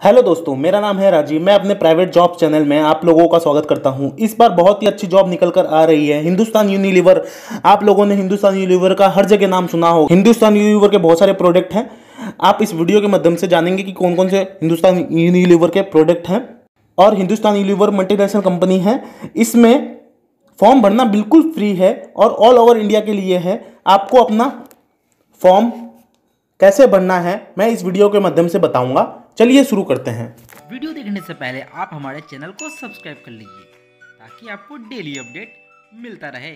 Hello दोस्तों, मेरा नाम है राजीव। मैं अपने प्राइवेट जॉब चैनल में आप लोगों का स्वागत करता हूँ। इस बार बहुत ही अच्छी जॉब निकल कर आ रही है। हिंदुस्तान यूनिलीवर आप लोगों ने हिंदुस्तान यूनिलीवर का हर जगह नाम सुना हो हिंदुस्तान यूनिलीवर के बहुत सारे प्रोडक्ट हैं। आप इस वीडियो के माध्यम से जानेंगे कि कौन कौन से हिंदुस्तान यूनिलीवर के प्रोडक्ट हैं। और हिंदुस्तान यूनिलीवर मल्टीनेशनल कंपनी है। इसमें फॉर्म भरना बिल्कुल फ्री है और ऑल ओवर इंडिया के लिए है। आपको अपना फॉर्म कैसे भरना है, मैं इस वीडियो के माध्यम से बताऊँगा। चलिए शुरू करते हैं। वीडियो देखने से पहले आप हमारे चैनल को सब्सक्राइब कर लीजिए ताकि आपको डेली अपडेट मिलता रहे।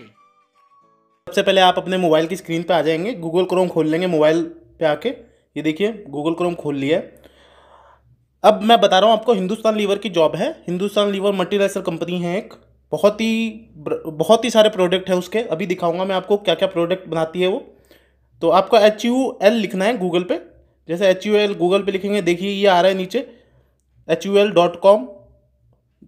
सबसे पहले आप अपने मोबाइल की स्क्रीन पर आ जाएँगे। गूगल क्रोम खोल लेंगे मोबाइल पे आके। ये देखिए गूगल क्रोम खोल लिया अब मैं बता रहा हूँ आपको हिंदुस्तान लीवर की जॉब है। हिंदुस्तान लीवर मल्टीनेशनल कंपनी है एक। बहुत ही बहुत ही सारे प्रोडक्ट हैं उसके। अभी दिखाऊँगा मैं आपको क्या क्या प्रोडक्ट बनाती है वो। तो आपको एच यू एल लिखना है गूगल पे। जैसे एच यू एल गूगल पे लिखेंगे, देखिए ये आ रहा है नीचे। H U L dot com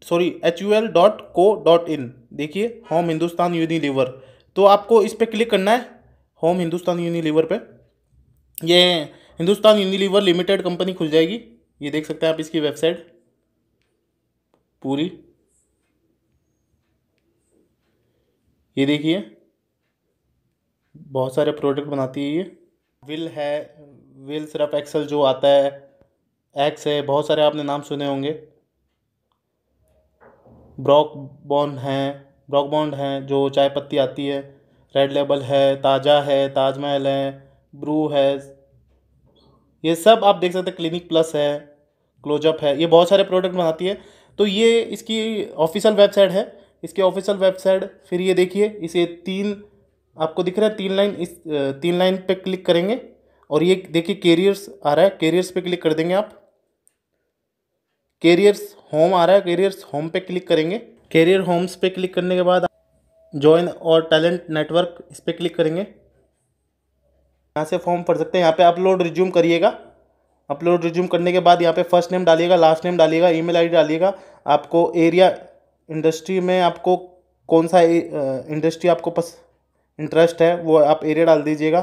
sorry H U L dot co dot in देखिए होम हिंदुस्तान यूनिलीवर तो आपको इस पर क्लिक करना है होम हिंदुस्तान यूनिलीवर पे। ये हिंदुस्तान यूनिलीवर लिमिटेड कंपनी खुल जाएगी। ये देख सकते हैं आप इसकी वेबसाइट पूरी। ये देखिए, बहुत सारे प्रोडक्ट बनाती है ये। विल है विल सिर्फ़ एक्सल जो आता है एक्स है, बहुत सारे आपने नाम सुने होंगे। ब्रॉक बॉन्ड हैं ब्रॉक बॉन्ड हैं, जो चाय पत्ती आती है। रेड लेबल है, ताज़ा है, ताजमहल है ब्रू है। ये सब आप देख सकते हैं क्लिनिक प्लस है क्लोजअप है, ये बहुत सारे प्रोडक्ट बनाती है। तो ये इसकी ऑफिशियल वेबसाइट है, इसकी ऑफिशियल वेबसाइट फिर ये देखिए, इसे तीन आपको दिख रहा है तीन लाइन इस तीन लाइन पे क्लिक करेंगे और ये देखिए कैरियर्स आ रहा है कैरियर्स पे क्लिक कर देंगे आप। कैरियर्स होम आ रहा है कैरियर्स होम पे क्लिक करेंगे। कैरियर होम्स पे क्लिक करने के बाद ज्वाइन और टैलेंट नेटवर्क इस पर क्लिक करेंगे। यहाँ से फॉर्म भर सकते हैं, यहाँ पे अपलोड रिज्यूम करिएगा। अपलोड रिज्यूम करने के बाद यहाँ पे फ़र्स्ट नेम डालिएगा लास्ट नेम डालिएगा ईमेल आईडी डालिएगा। आपको एरिया इंडस्ट्री में आपको कौन सा इंडस्ट्री आपको पस इंटरेस्ट है, वो आप एरिया डाल दीजिएगा,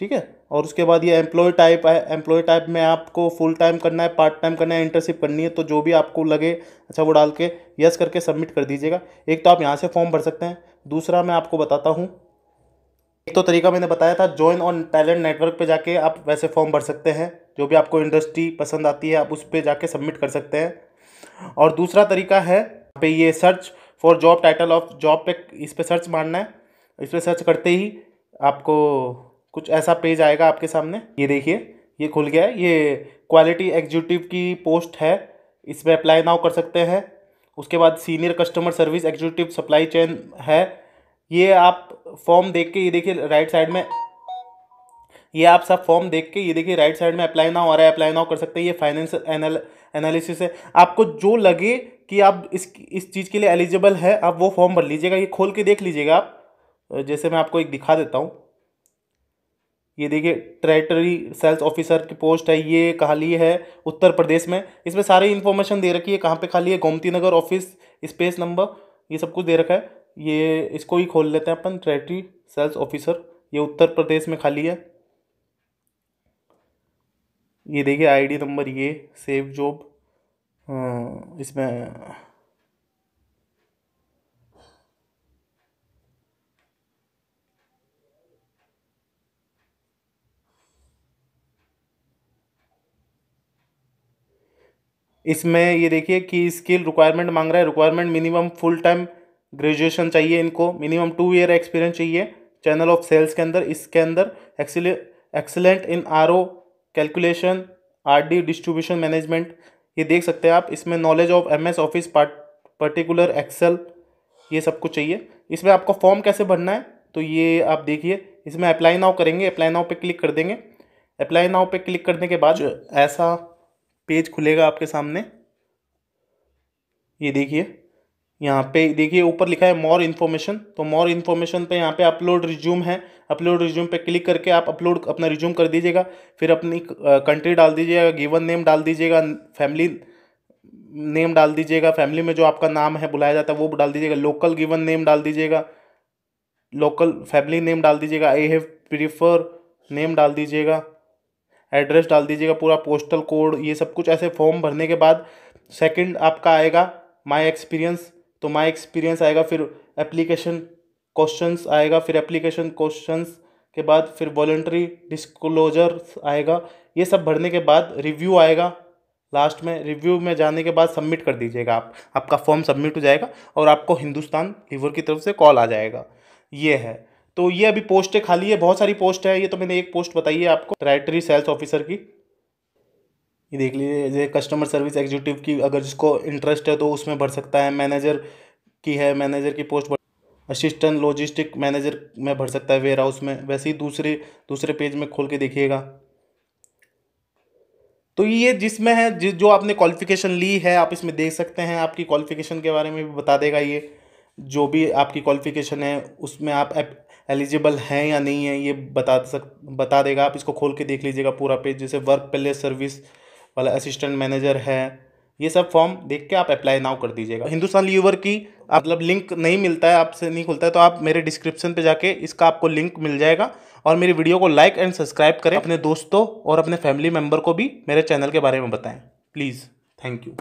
ठीक है? और उसके बाद ये एम्प्लॉय टाइप है एम्प्लॉय टाइप में आपको फुल टाइम करना है पार्ट टाइम करना है इंटर्नशिप करनी है तो जो भी आपको लगे अच्छा वो डाल के यस करके सबमिट कर दीजिएगा। एक तो आप यहाँ से फॉर्म भर सकते हैं, दूसरा मैं आपको बताता हूँ। एक तो तरीका मैंने बताया था ज्वाइन ऑन टैलेंट नेटवर्क पे जाके आप वैसे फॉर्म भर सकते हैं, जो भी आपको इंडस्ट्री पसंद आती है, आप उस पर जाके सबमिट कर सकते हैं। और दूसरा तरीका है पे ये search for job title of job पे इस पर सर्च मारना है। इस पर सर्च करते ही आपको कुछ ऐसा पेज आएगा आपके सामने। ये देखिए, ये खुल गया है। ये क्वालिटी एग्जीक्यूटिव की पोस्ट है। इसमें अप्लाई नाउ कर सकते हैं। उसके बाद senior customer service executive supply chain है। ये आप फॉर्म देख के, ये देखिए राइट साइड में, ये आप सब फॉर्म देख के, ये देखिए राइट साइड में अप्लाई नाउ आ रहा है अप्लाई नाउ कर सकते हैं। ये फाइनेंस एनालिसिस है। आपको जो लगे कि आप इस इस चीज़ के लिए एलिजिबल है, आप वो फॉर्म भर लीजिएगा। ये खोल के देख लीजिएगा आप। जैसे मैं आपको एक दिखा देता हूँ। ये देखिए टेरेटरी सेल्स ऑफिसर की पोस्ट है, ये खाली है उत्तर प्रदेश में। इसमें सारी इन्फॉर्मेशन दे रखी है, कहाँ पे खाली है? Gomti Nagar office space number ये सब कुछ दे रखा है। ये इसको ही खोल लेते हैं अपन टेरेटरी सेल्स ऑफिसर ये उत्तर प्रदेश में खाली है। ये देखिए आईडी नंबर ये सेव जॉब इसमें इसमें ये देखिए कि स्किल रिक्वायरमेंट मांग रहा है। Requirement minimum full time graduation चाहिए इनको। मिनिमम टू ईयर एक्सपीरियंस चाहिए चैनल ऑफ़ सेल्स के अंदर। इसके अंदर excellent in R O calculation R D distribution management ये देख सकते हैं आप इसमें knowledge of M S office part particular Excel ये सब कुछ चाहिए। इसमें आपको फॉर्म कैसे भरना है तो ये आप देखिए। इसमें अप्लाई नाउ करेंगे अप्लाई नाउ पे क्लिक कर देंगे। अप्लाई नाउ पे क्लिक करने के बाद ऐसा पेज खुलेगा आपके सामने। ये देखिए, यहाँ पे देखिए, ऊपर लिखा है मोर इन्फॉर्मेशन तो मोर इन्फॉर्मेशन पे यहाँ पे अपलोड रिज्यूम है। अपलोड रिज्यूम पे क्लिक करके आप अपलोड अपना रिज्यूम कर दीजिएगा। फिर अपनी कंट्री डाल दीजिएगा गिवन नेम डाल दीजिएगा फैमिली नेम डाल दीजिएगा। फैमिली में जो आपका नाम है, बुलाया जाता है, वो डाल दीजिएगा। लोकल गिवन नेम डाल दीजिएगा। लोकल फैमिली नेम डाल दीजिएगा। आई हैव प्रीफर नेम डाल दीजिएगा। एड्रेस डाल दीजिएगा, पूरा पोस्टल कोड ये सब कुछ, ऐसे फॉर्म भरने के बाद सेकंड आपका आएगा माय एक्सपीरियंस तो माय एक्सपीरियंस आएगा, फिर एप्लीकेशन क्वेश्चंस आएगा, फिर एप्लीकेशन क्वेश्चंस के बाद फिर वॉलेंट्री डिस्क्लोजर आएगा, ये सब भरने के बाद रिव्यू आएगा लास्ट में रिव्यू में जाने के बाद सबमिट कर दीजिएगा आप, आपका फॉर्म सबमिट हो जाएगा और आपको हिंदुस्तान लीवर की तरफ़ से कॉल आ जाएगा, ये है। तो ये अभी पोस्टें खाली है, बहुत सारी पोस्ट है, ये तो मैंने एक पोस्ट बताई है आपको राइटरी सेल्स ऑफिसर की। ये देख लीजिए कस्टमर सर्विस एग्जीक्यूटिव की, अगर जिसको इंटरेस्ट है तो उसमें भर सकता है मैनेजर की है मैनेजर की पोस्ट असिस्टेंट लॉजिस्टिक मैनेजर में भर सकता है वेयर हाउस में, वैसे ही दूसरे दूसरे पेज में खोल के देखिएगा। तो ये जिसमें है, जिस, जो आपने क्वालिफिकेशन ली है, आप इसमें देख सकते हैं, आपकी क्वालिफिकेशन के बारे में भी बता देगा ये, जो भी आपकी क्वालिफिकेशन है, उसमें आप एलिजिबल हैं या नहीं है, ये बता सक, बता देगा। आप इसको खोल के देख लीजिएगा पूरा पेज जैसे वर्क प्लेस सर्विस वाला असिस्टेंट मैनेजर है, ये सब फॉर्म देख के आप अप्लाई नाउ कर दीजिएगा। हिंदुस्तान लीवर की मतलब लिंक नहीं मिलता है, आपसे नहीं खुलता है तो आप मेरे डिस्क्रिप्शन पे जाके इसका आपको लिंक मिल जाएगा। और मेरी वीडियो को लाइक एंड सब्सक्राइब करें, अपने दोस्तों और अपने फैमिली मेंबर को भी मेरे चैनल के बारे में बताएँ। Please thank you